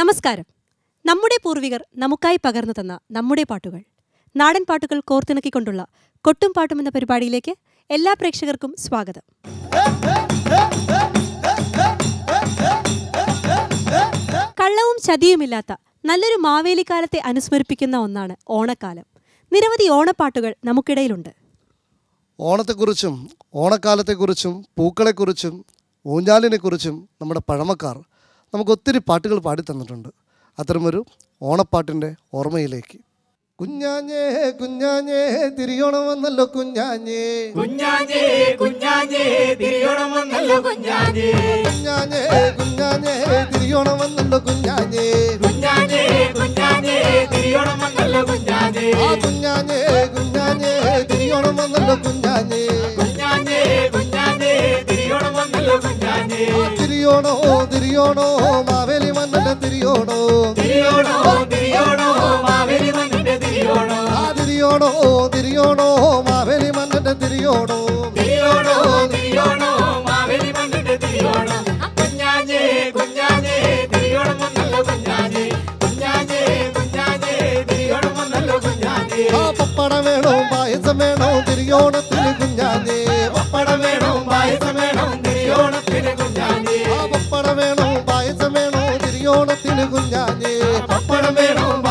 നമസ്കാരം. നമ്മുടെ പൂർവികർ നമുക്കായി പകർന്നു തന്ന നമ്മുടെ പാട്ടുകൾ. നാടൻ പാട്ടുകൾ കോർത്തിണക്കിക്കൊണ്ടുള്ള കൊട്ടും പാട്ടും എന്ന പരിപാടിയിലേക്ക് എല്ലാ പ്രേക്ഷകർക്കും സ്വാഗതം. കള്ളവും ചതിയുമില്ലാത്ത നല്ലൊരു മാവേലിക്കാലത്തെ അനുസ്മരിപ്പിക്കുന്ന ഒന്നാണ് ഓണക്കാലം. നിരവധി ഓണപ്പാട്ടുകൾ നമുക്കിടയിലുണ്ട്. ഓണത്തെക്കുറിച്ചും ഓണക്കാലത്തെക്കുറിച്ചും പൂക്കളെക്കുറിച്ചും ഊഞ്ഞാലിനെക്കുറിച്ചും നമ്മുടെ പഴമക്കാർ നമുക്ക് ഒത്തിരി പാട്ടുകൾ പാടി തന്നിട്ടുണ്ട് അത്തരമൊരു ഓണപ്പാട്ടിന്റെ ഓർമ്മയിലേക്ക്. കുഞ്ഞാഞ്ഞേ കുഞ്ഞാഞ്ഞേ തിരിയോണം വന്നല്ലോ കുഞ്ഞാഞ്ഞേ. കുഞ്ഞാഞ്ഞേ കുഞ്ഞാഞ്ഞേ തിരിയോണം വന്നല്ലോ കുഞ്ഞാഞ്ഞേ. കുഞ്ഞാഞ്ഞേ കുഞ്ഞാഞ്ഞേ തിരിയോണം വന്നല്ലോ കുഞ്ഞാഞ്ഞേ. കുഞ്ഞാഞ്ഞേ കുഞ്ഞാഞ്ഞേ തിരിയോണം വന്നല്ലോ കുഞ്ഞാഞ്ഞേ. ആ കുഞ്ഞാഞ്ഞേ കുഞ്ഞാഞ്ഞേ തിരിയോണം വന്നല്ലോ കുഞ്ഞാഞ്ഞേ. കുഞ്ഞാഞ്ഞേ കുഞ്ഞാഞ്ഞേ തിരിയോണം വന്നല്ലോ കുഞ്ഞാഞ്ഞേ. തിരിയോണോ തിരിയോണോ മാവേലി മന്നന്റെ തിരിയോണോ? തിരിയോണോ തിരിയോണോ മാവേലി മണ്ണിന്റെ തിരിയോണോ? ആ തിരിയോണോ തിരിയോണോ മാവേലി മന്നന്റെ തിരിയോണോ? തിരിയോണോ തിരിയോണോ മാവേലി മണ്ണിന്റെ തിരിയോണോ? കുഞ്ഞാഞ്ഞേ കുഞ്ഞാഞ്ഞേ തിരിയോണം വന്നല്ലോ കുഞ്ഞാഞ്ഞേ. കുഞ്ഞാഞ്ഞേ കുഞ്ഞാഞ്ഞേ തിരിയോണം വന്നല്ലോ കുഞ്ഞാഞ്ഞേ. ആ പപ്പട വേണോ പായസം വേണോ തിരിയോണത്തിന് പപ്പട വേണോ പായസം വേണോ തിരിയോണത്തിന് കുഞ്ഞാഞ്ഞേ പപ്പടം വേണം പായസം വേണം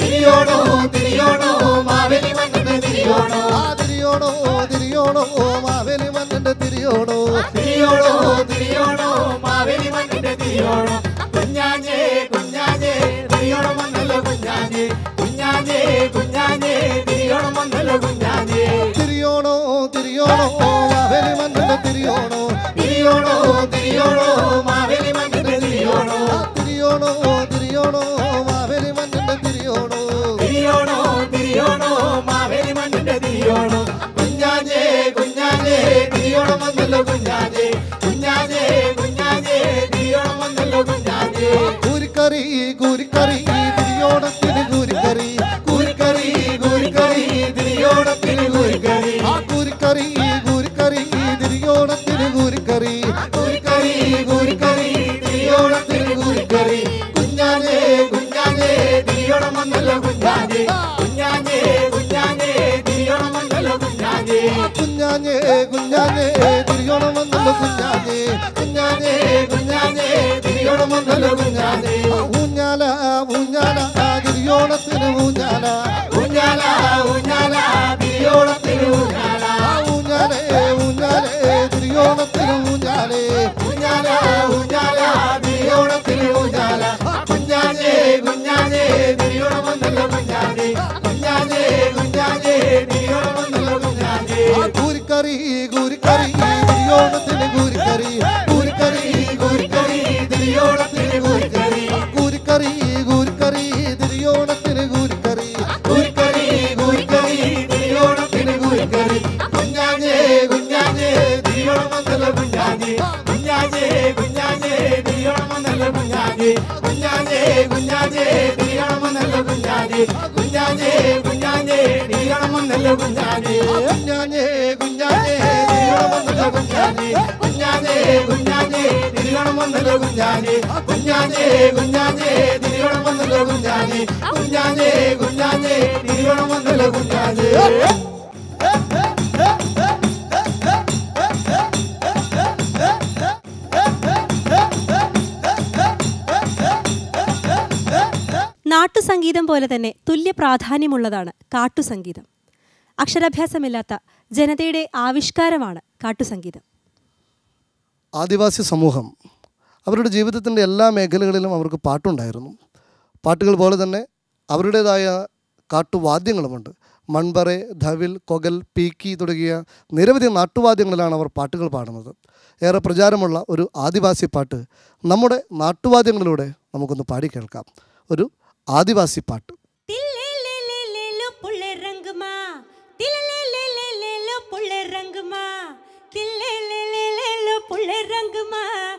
തിരിയോണോ തിരിയോണോ മാവേലി മണ്ണിന്റെ തിരിയോണോ? ആ തിരിയോണോ തിരിയോണോ മാവേലി മന്നന്റെ തിരിയോണോ? തിരിയോണോ തിരിയോണോ മാവേലി മണ്ണിന്റെ തിരിയോണോ? കുഞ്ഞാഞ്ഞേ കുഞ്ഞാഞ്ഞേ തിരിയോണം വന്നല്ലോ കുഞ്ഞാഞ്ഞേ. കുഞ്ഞാഞ്ഞേ കുഞ്ഞാഞ്ഞേ തിരിയോണം വന്നല്ലോ കുഞ്ഞാഞ്ഞേ. തിരിയോണോ തിരിയോണോ മാവേലി മന്നന്റെ തിരിയോണോ? തിരിയോണോ തിരിയോണോ തിരിയോണോ കുഞ്ഞാഞ്ഞേ കുഞ്ഞാഞ്ഞേ തിരിയോണം വന്നല്ലോ കുഞ്ഞാഞ്ഞേ. കുഞ്ഞാഞ്ഞേ കുഞ്ഞാഞ്ഞേ തിരിയോണം വന്നല്ലോ കുഞ്ഞാഞ്ഞേ കൂരിക്കറി കൂരിക്കറി തിരിയോണത്തിന് കൂരിക്കറി കുഞ്ഞാഞ്ഞേ കുഞ്ഞാഞ്ഞേ തിരിയോണം വന്നല്ലോ കുഞ്ഞാഞ്ഞേ കുഞ്ഞാഞ്ഞേ കുഞ്ഞാഞ്ഞേ തിരിയോണം വന്നല്ലോ കുഞ്ഞാഞ്ഞേ. ആ ഊഞ്ഞാല ഊഞ്ഞാല തിരിയോണത്തിന് ഊഞ്ഞാല. ഊഞ്ഞാല ഊഞ്ഞാല തിരിയോണത്തിന് ഊഞ്ഞാല. ആ ഊഞ്ഞാലേ ഊഞ്ഞാലേ തിരിയോണത്തിന് ഊഞ്ഞാലേ. ഊഞ്ഞാല ഊഞ്ഞാല തിരിയോണത്തിന് ഊഞ്ഞാല. കുഞ്ഞാഞ്ഞേ കുഞ്ഞാഞ്ഞേ തിരിയോണം വന്നല്ലോ കുഞ്ഞാഞ്ഞേ. കുഞ്ഞാഞ്ഞേ കുഞ്ഞാഞ്ഞേ തിരിയോണം വന്നല്ലോ കുഞ്ഞാഞ്ഞേ ആ കൂരിക്കറി കൂരിക്കറി തിരിയോണത്തിന് കൂരിക്കറി കൂരിക്കറി കൂരിക്കറി തിരിയോണത്തിന് കൂരിക്കറി കൂരിക്കറി കൂരിക്കറി തിരിയോണത്തിന് കൂരിക്കറി കൂരിക്കറി കൂരിക്കറി തിരിയോണത്തിന് കൂരിക്കറി കുഞ്ഞാഞ്ഞേ കുഞ്ഞാഞ്ഞേ തിരിയോണമെന്നല്ല കുഞ്ഞാഞ്ഞേ. കുഞ്ഞാഞ്ഞേ കുഞ്ഞാഞ്ഞേ തിരിയോണമെന്നല്ല കുഞ്ഞാഞ്ഞേ. കുഞ്ഞാഞ്ഞേ കുഞ്ഞാഞ്ഞേ തിരിയോണമെന്നല്ല കുഞ്ഞാഞ്ഞേ. നാട്ടുസംഗീതം പോലെ തന്നെ തുല്യ പ്രാധാന്യമുള്ളതാണ് കാട്ടുസംഗീതം. അക്ഷരാഭ്യാസമില്ലാത്ത ജനതയുടെ ആവിഷ്കാരമാണ് കാട്ടുസംഗീതം. ആദിവാസി സമൂഹം അവരുടെ ജീവിതത്തിന്റെ എല്ലാ മേഖലകളിലും അവർക്ക് പാട്ടുണ്ടായിരുന്നു. പാട്ടുകൾ പോലെ തന്നെ അവരുടേതായ കാട്ടുവാദ്യങ്ങളുമുണ്ട്. മൺപറ ധവിൽ കൊകൽ പീക്കി തുടങ്ങിയ നിരവധി നാട്ടുവാദ്യങ്ങളിലാണ് അവർ പാട്ടുകൾ പാടുന്നത്. ഏറെ പ്രചാരമുള്ള ഒരു ആദിവാസി പാട്ട് നമ്മുടെ നാട്ടുവാദ്യങ്ങളിലൂടെ നമുക്കൊന്ന് പാടി കേൾക്കാം. ഒരു ആദിവാസി പാട്ട്. रंग में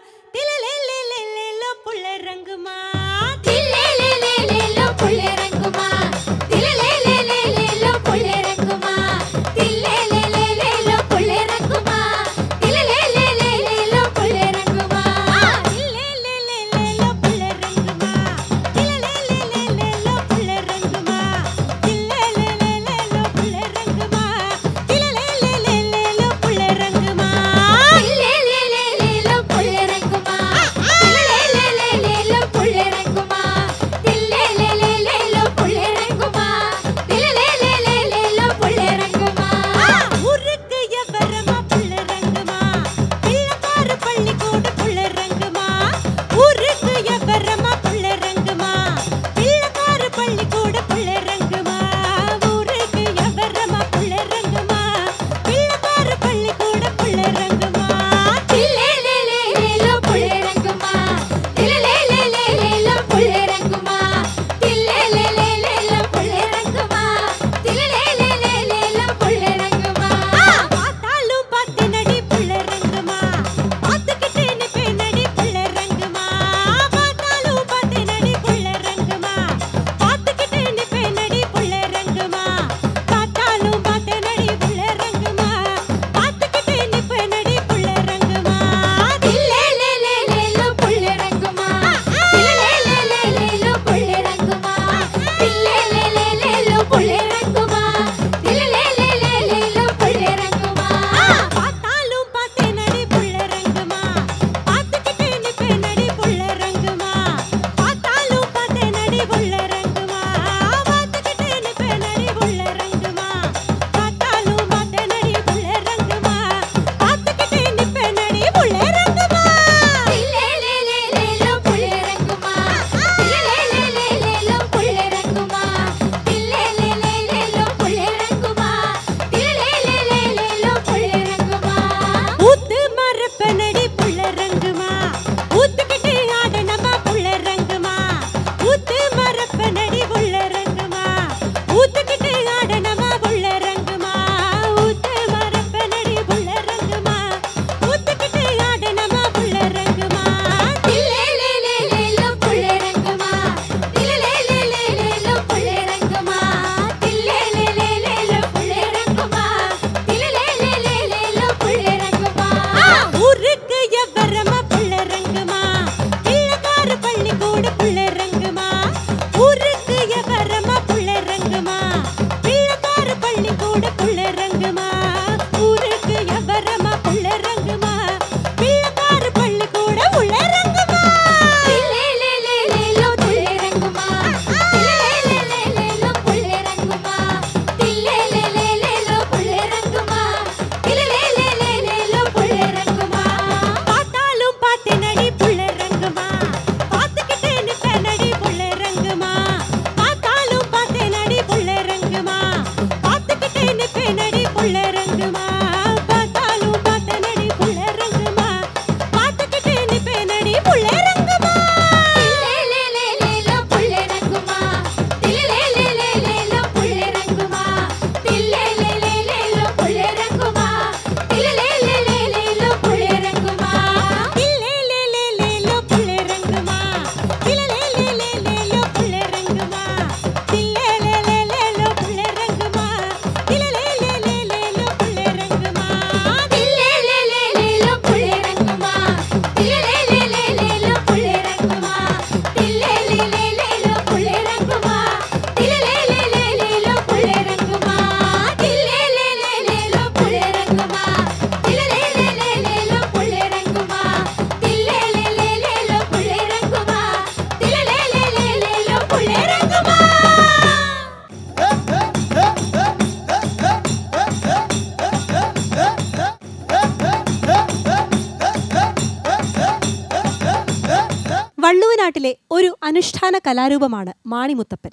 അനുഷ്ഠാന കലാരൂപമാണ് മാണിമുത്തപ്പൻ.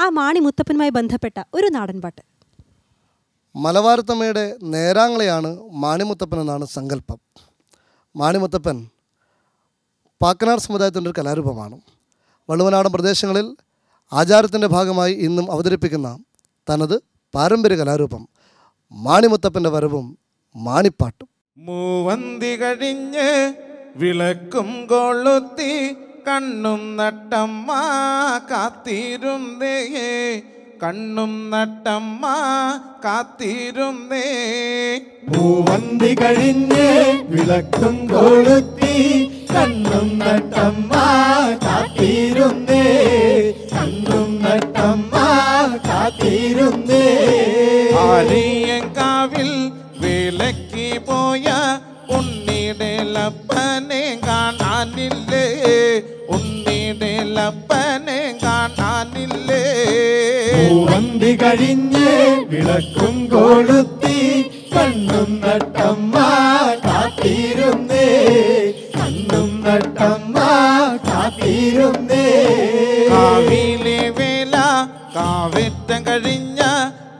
ആ മാണിമുത്തപ്പനുമായി ബന്ധപ്പെട്ട ഒരു നാടൻപാട്ട്. മലബാർത്തമ്മയുടെ നേരാങ്ങളെയാണ് മാണിമുത്തപ്പൻ എന്നാണ് സങ്കല്പം. മാണിമുത്തപ്പൻ പാക്കനാർ സമുദായത്തിന്റെ ഒരു കലാരൂപമാണ്. വള്ളുവനാടൻ പ്രദേശങ്ങളിൽ ആചാരത്തിന്റെ ഭാഗമായി ഇന്നും അവതരിപ്പിക്കുന്ന തനത് പാരമ്പര്യ കലാരൂപം മാണിമുത്തപ്പന്റെ വരവും മാണിപ്പാട്ടും. മൂവന്തി കഴിഞ്ഞ് വിളക്കും കൊളുത്തി കണ്ണും നട്ടമ്മ കാത്തിരുന്നേ കണ്ണും നട്ടമ്മ കാത്തിരുന്നേ മൂവന്തി കഴിഞ്ഞ് വിളക്കും കൊളുത്തി കണ്ണും നട്ടമ്മ കാത്തിരുന്നേ കണ്ണും നട്ടമ്മ കാത്തിരുന്നേ ആര്യങ്കാവിൽ വേലയ്ക്ക് പോയ ലപ്പനെ കാണാനില്ലേ? മൂവന്തി കഴിഞ്ഞ് വിളക്കും കൊളുത്തി കണ്ണും നട്ടമ്മ കാത്തിരുന്നേ. കണ്ണും നട്ടമ്മ കാത്തിരുന്നേ. കാവിലെ വേല കാവിറ്റ കഴിഞ്ഞ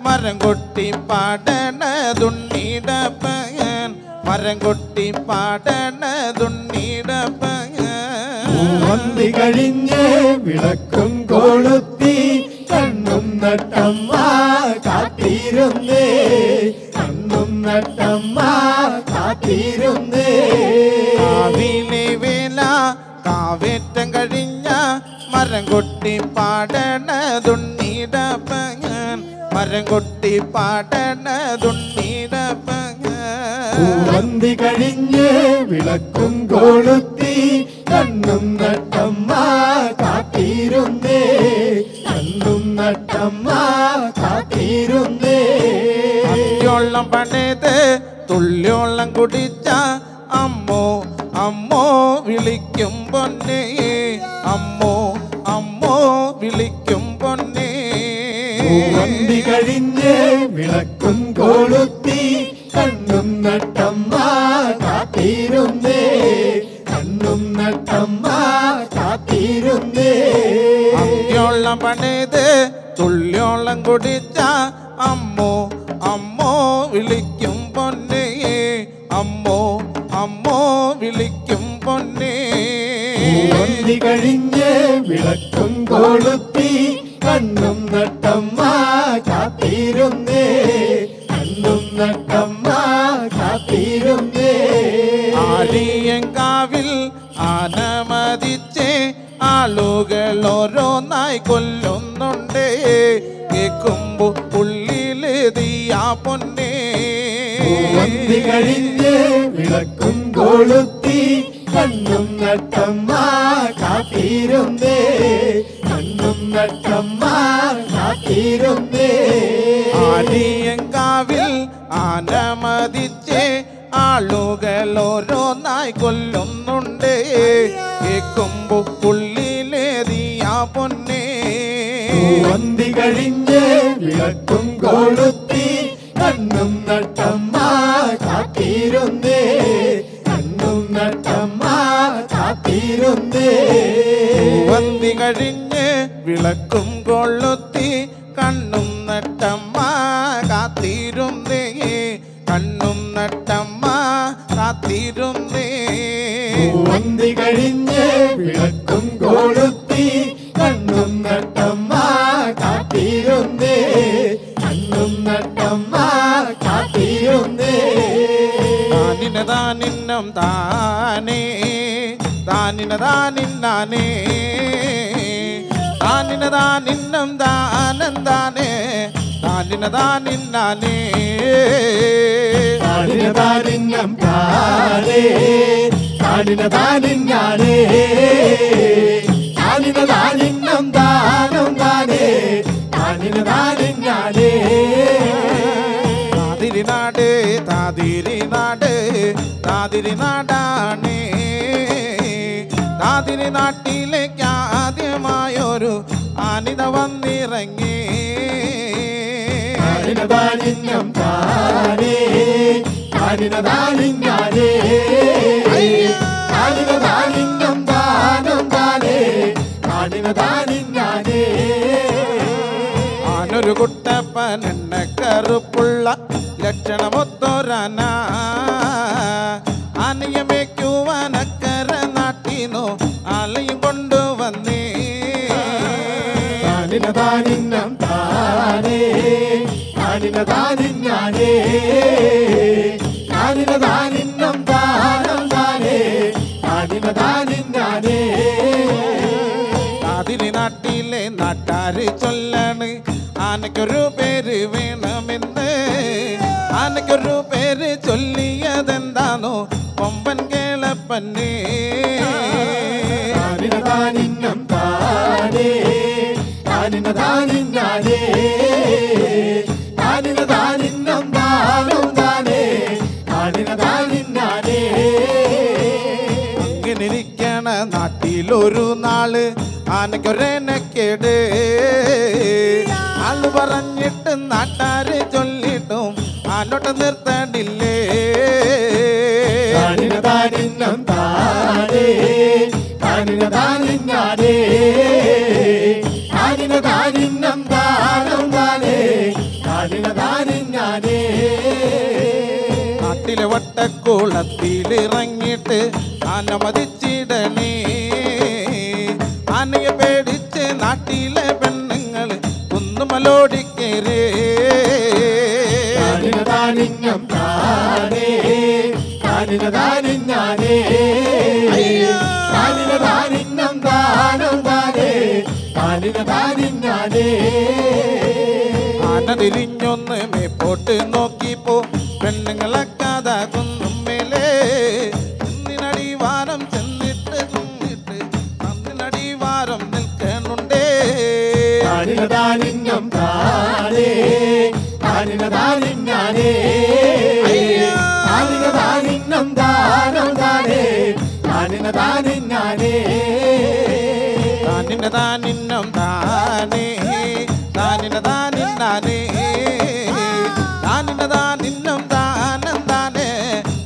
മരം കൊട്ടി പാടണതുണ്ണീട പകൻ മരം കൊട്ടി പാടണതുണ്ണീട പകൻ മൂവന്തി കഴിഞ്ഞ് വിളക്കും കൊളുത്തി കണ്ണും നട്ടമ്മ കാത്തിരുന്നേ. കണ്ണും നട്ടമ്മ കാത്തിരുന്നേ. കാവിലെ വേല കാവേറ്റം കഴിഞ്ഞ മരം കൊട്ടി പാടണതുണ്ണീട പങ്ങൻ മരം കൊട്ടി പാടണതുണ്ണീട പങ്ങൻ വന്തി കഴിഞ്ഞ് വിളക്കും കൊളുത്തി കണ്ണും നട്ടമ്മ കാത്തിരുന്നേ. കണ്ണും നട്ടമ്മ കാത്തിരുന്നേ. അത്യോളം പണിത് തുള്ളിയോളം കുടിച്ച അമ്മോ അമ്മോ വിളിക്കും പൊന്നേ. അമ്മോ അമ്മോ വിളിക്കും പൊന്നേ. കഴിഞ്ഞ് കുടിച്ച അമ്മോ അമ്മോ വിളിക്കും പൊന്നേ. അമ്മോ അമ്മോ വിളിക്കും പൊന്നേ. കഴിഞ്ഞ് വിളക്കും കൊളുത്തി കണ്ണും നട്ടമ്മ കാത്തിരുന്നേ. കണ്ണും നട്ടമ്മ കാത്തിരുന്നേ. ആലിയങ്കാവിൽ ആനമതിച്ച്. ആളുകൾ ഓരോന്നായി പൂവന്തി കഴിഞ്ഞ് വിളക്കും കൊളുത്തി കണ്ണും നട്ടമ്മ കാത്തിരുന്നേ. കണ്ണും നട്ടമ്മ കാത്തിരുന്നേ. ആലിയങ്കാവിൽ ആനമതിച്ച്. ആളുകൾ ഓരോന്നായി കൊല്ലുന്നുണ്ട് കേൾക്കുമ്പോ ഉള്ളിൽ പൊന്നേ. വന്തി കഴിഞ്ഞ് വിളക്കും കൊളുത്തി കാത്തിരുന്നേ. വന്തി കഴിഞ്ഞ് വിളക്കും കൊള്ളുത്തി കണ്ണും നട്ടമ്മ കാത്തിരുന്നേ. കണ്ണും നട്ടമ്മ കാത്തിരുന്നേ. വന്തി കഴിഞ്ഞ് താടിന താനിന്നം താനേ താടിന താനിന്നാനേ താനിന താനിന്നം താനം താനേ താനിന താനിന്നാനേ താതിരി നാട് താതിരി നാട് താതിരി നാടാണേ താതിരി നാട്ടിലേക്ക് ആദ്യമായൊരു ആനിത വന്നിറങ്ങി. താനേ താടിന താനിന്നാനേ ആനൊരു കുട്ടപ്പൻ എണ്ണക്ക താനിന്നാനേ താനിന താനിന്നം താനം താനേ താനിന താനിന്നാനേ അതിന് നാട്ടിലെ നാട്ടാര് ചൊല്ലാണ്. ആനക്കൊരു പേര് വേണമെന്ന്. ആനക്കൊരു പേര് ചൊല്ലിയതെന്താണോ? കൊമ്പൻ കേളപ്പന്നേ. നാട്ടിലൊരു നാൾ ആനയ്ക്കൊരേനക്കേട് ആൾ പറഞ്ഞിട്ട് നാട്ടാര് ചൊല്ലിട്ടും ആനോട്ട് നിർത്തണില്ലേ താനിന താനിന്നം താനേ താനിന താനിന്നാനേ താനിന താനിന്നം താനം താനേ താനിന താനിന്നാനേ നാട്ടിലെ വട്ടക്കുളത്തിലിറങ്ങിയിട്ട് ആന മതിച്ചിടണേ. താനിന താനിന്നം താനേ താനിന താനിന്നാനേ താനിന താനിന്നം താനം താനേ താനിന താനിന്നാനേ ആന തിരിഞ്ഞൊന്ന് മേപ്പോട്ട് നോക്കിപ്പോ പെണ്ണുങ്ങളെ താനിന താനിന്നം താനേ താനിന താനിന്നാനേ താനിന താനിന്നം താനം താനേ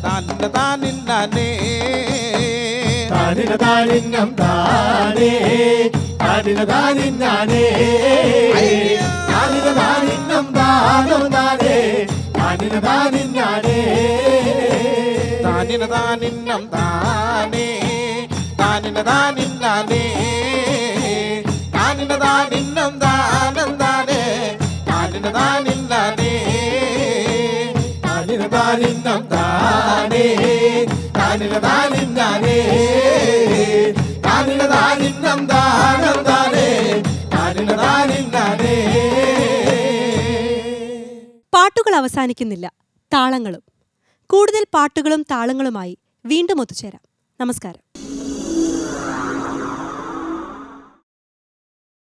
താനിന താനിന്നാനേ താനിന താനിന്നം താനേ താനിന താനിന്നാനേ താനിന താനിന്നം താനം താനേ താനിന താനിന്നാനേ താനിന താനിന്നം താനേ താനിന താനിന്നാനേ പാട്ടുകൾ അവസാനിക്കുന്നില്ല. താളങ്ങളും. കൂടുതൽ പാട്ടുകളും താളങ്ങളുമായി വീണ്ടും ഒത്തുചേരാം. നമസ്കാരം.